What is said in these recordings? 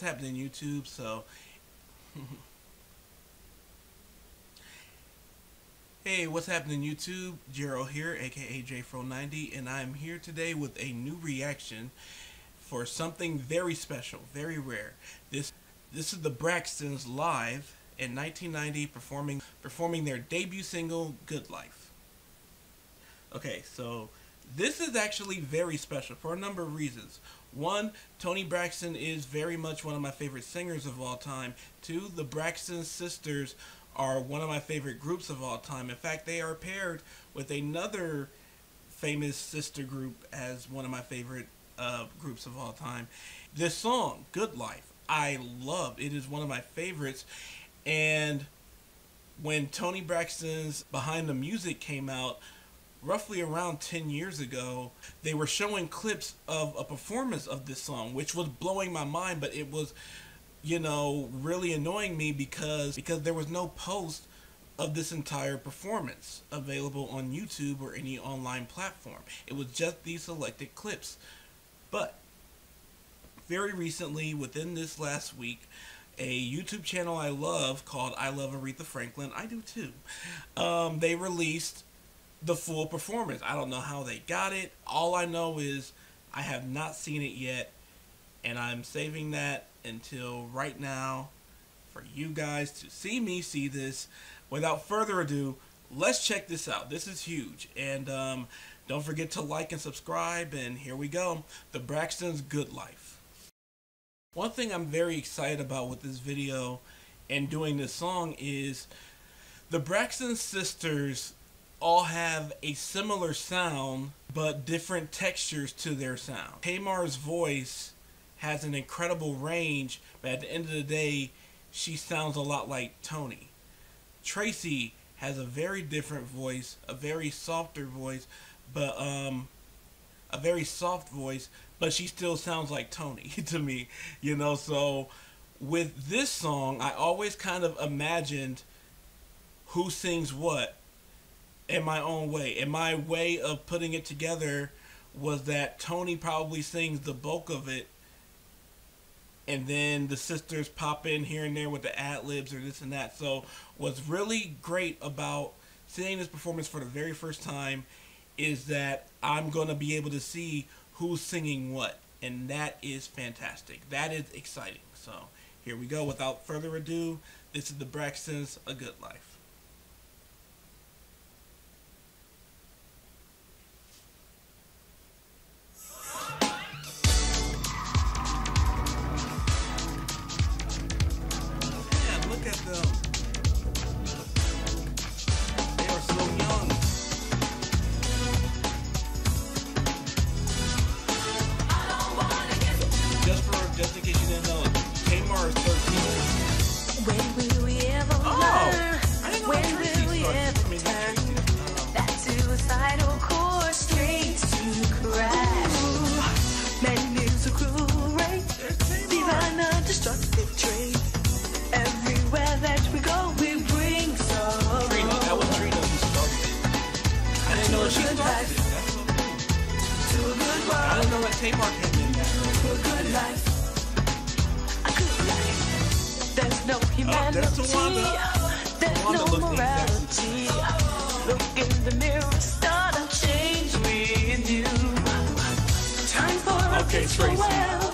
happening YouTube? So, hey, what's happening YouTube? Jero here, aka JFro90, and I'm here today with a new reaction for something very special, very rare. This this is the Braxtons live in 1990 performing performing their debut single Good Life. Okay, so this is actually very special for a number of reasons. One, Toni Braxton is very much one of my favorite singers of all time. Two, the Braxton sisters are one of my favorite groups of all time. In fact, they are paired with another famous sister group as one of my favorite uh, groups of all time. This song, Good Life, I love. It is one of my favorites. And when Toni Braxton's Behind the Music came out, roughly around 10 years ago, they were showing clips of a performance of this song, which was blowing my mind, but it was, you know, really annoying me because because there was no post of this entire performance available on YouTube or any online platform. It was just these selected clips. But very recently, within this last week, a YouTube channel I love called I Love Aretha Franklin, I do too, um, they released the full performance. I don't know how they got it. All I know is I have not seen it yet, and I'm saving that until right now for you guys to see me see this. Without further ado, let's check this out. This is huge, and um, don't forget to like and subscribe. And here we go, the Braxton's Good Life. One thing I'm very excited about with this video and doing this song is the Braxton sisters all have a similar sound but different textures to their sound. Tamar's voice has an incredible range, but at the end of the day, she sounds a lot like Toni. Tracy has a very different voice, a very softer voice, but um a very soft voice, but she still sounds like Toni to me, you know, so with this song, I always kind of imagined who sings what in my own way. And my way of putting it together was that Toni probably sings the bulk of it, and then the sisters pop in here and there with the ad libs or this and that. So, what's really great about seeing this performance for the very first time is that I'm going to be able to see who's singing what, and that is fantastic. That is exciting. So, here we go. Without further ado, this is the Braxtons, A Good Life. Tamar came in For a good life. A good life. There's no humanity. Oh, there's no morality. Look in the mirror, start a change with you. Time for okay, a well.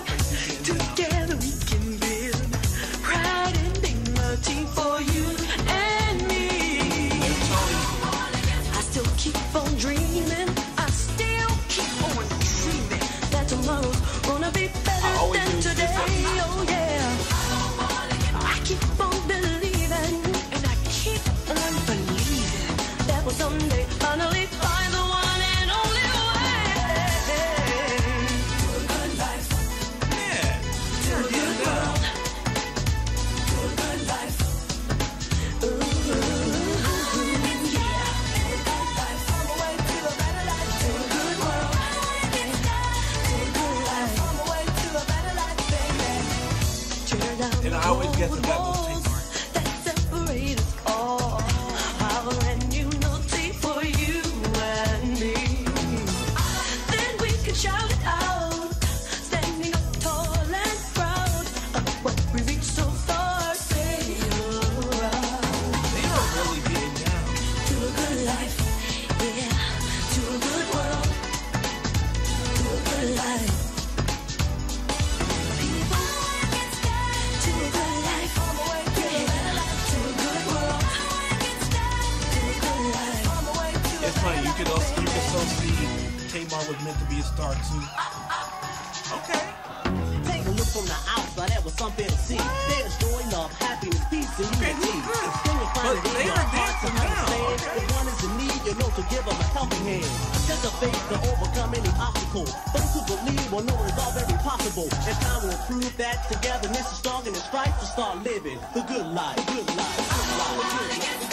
I always get the that was something to see. There's joy, love, happiness, peace, and unity. Then you'll find it in your heart to understand. If one is in need, you know to give them a helping hand. Just a faith to overcome any obstacle. Those who believe will know it's all very possible. And time will prove that togetherness is strong and it's right to start living the good life. The good life. The good life. The good life.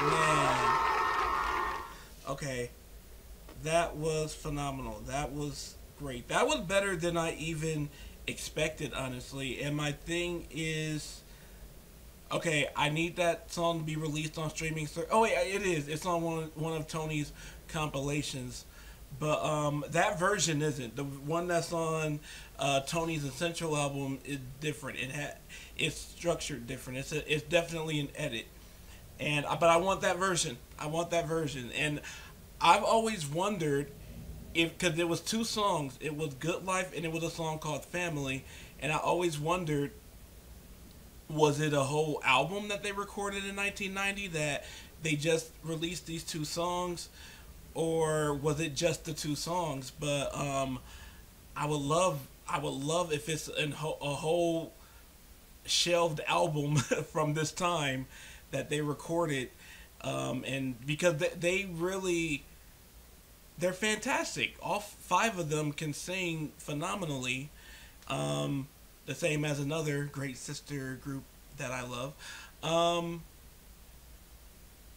Man. Okay. That was phenomenal. That was great. That was better than I even expected, honestly. And my thing is okay, I need that song to be released on streaming Oh wait, it is. It's on one one of Toni's compilations. But um, that version isn't. The one that's on uh, Toni's Essential album is different. It ha- it's structured different. It's a, it's definitely an edit. And but I want that version. I want that version. And I've always wondered if because there was two songs. It was Good Life and it was a song called Family. And I always wondered was it a whole album that they recorded in 1990 that they just released these two songs or was it just the two songs but um i would love i would love if it's an, a whole shelved album from this time that they recorded um and because they, they really they're fantastic all five of them can sing phenomenally um the same as another great sister group that I love. Um,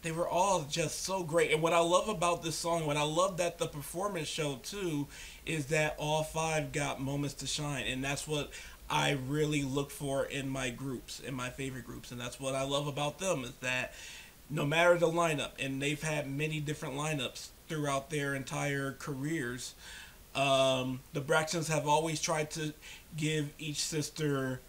they were all just so great. And what I love about this song, what I love that the performance showed too, is that all five got moments to shine. And that's what I really look for in my groups, in my favorite groups. And that's what I love about them is that no matter the lineup, and they've had many different lineups throughout their entire careers, um, the Braxtons have always tried to give each sister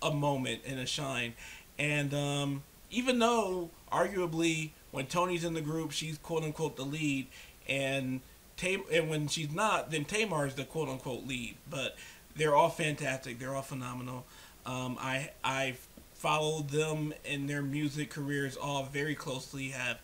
a moment and a shine. And um, even though, arguably, when Toni's in the group, she's quote unquote the lead, and Tam- and when she's not, then Tamar is the quote unquote lead. But they're all fantastic. They're all phenomenal. Um, I I followed them in their music careers all very closely. Have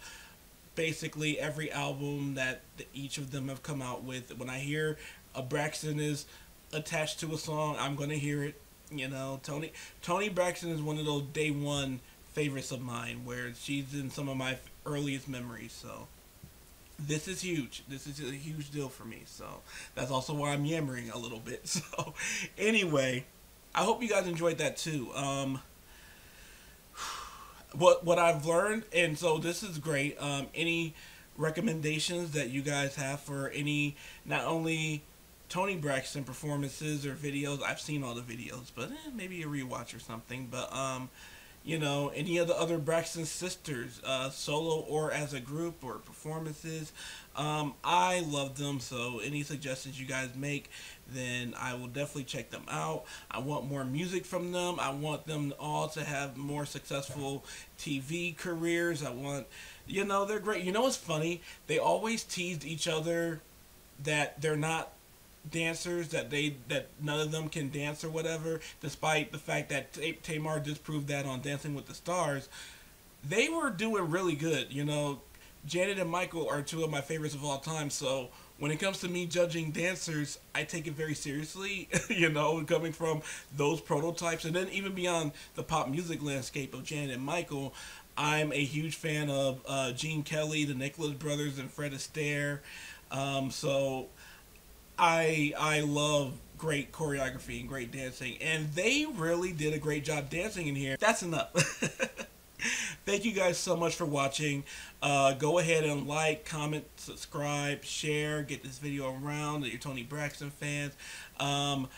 basically every album that each of them have come out with. When I hear a Braxton is attached to a song, I'm gonna hear it. You know, Toni Toni Braxton is one of those day one favorites of mine, where she's in some of my earliest memories. So this is huge. This is a huge deal for me. So that's also why I'm yammering a little bit. So anyway, I hope you guys enjoyed that too. Um, what what I've learned, and so this is great. Um, any recommendations that you guys have for any not only Toni Braxton performances or videos? I've seen all the videos, but eh, maybe a rewatch or something. But um, you know, any of the other Braxton sisters, uh, solo or as a group or performances. Um, I love them, so any suggestions you guys make, then I will definitely check them out. I want more music from them. I want them all to have more successful TV careers. I want, you know, they're great. You know what's funny? They always teased each other that they're not dancers that they that none of them can dance or whatever despite the fact that Tamar disproved that on Dancing with the Stars they were doing really good you know? Janet and Michael are two of my favorites of all time so when it comes to me judging dancers I take it very seriously you know coming from those prototypes. And then even beyond the pop music landscape of Janet and Michael I'm a huge fan of uh, Gene Kelly the Nicholas brothers and Fred Astaire. Um, so I I love great choreography and great dancing, and they really did a great job dancing in here. That's enough. Thank you guys so much for watching. Uh, go ahead and like, comment, subscribe, share, get this video around to your Toni Braxton fans. Um,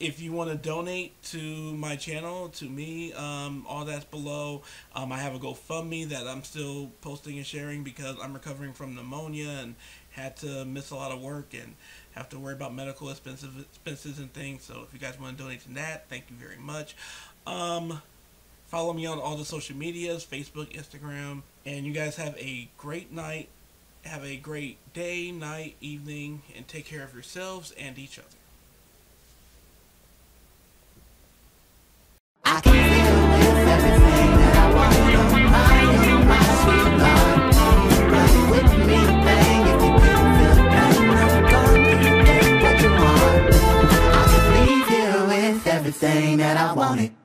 if you want to donate to my channel, to me, um, all that's below. Um, I have a GoFundMe that I'm still posting and sharing because I'm recovering from pneumonia and had to miss a lot of work and have to worry about medical expenses, expenses and things. So if you guys want to donate to that, thank you very much. Um, follow me on all the social medias, Facebook, Instagram, and you guys have a great night. Have a great day, night, evening, and take care of yourselves and each other. That I wanted.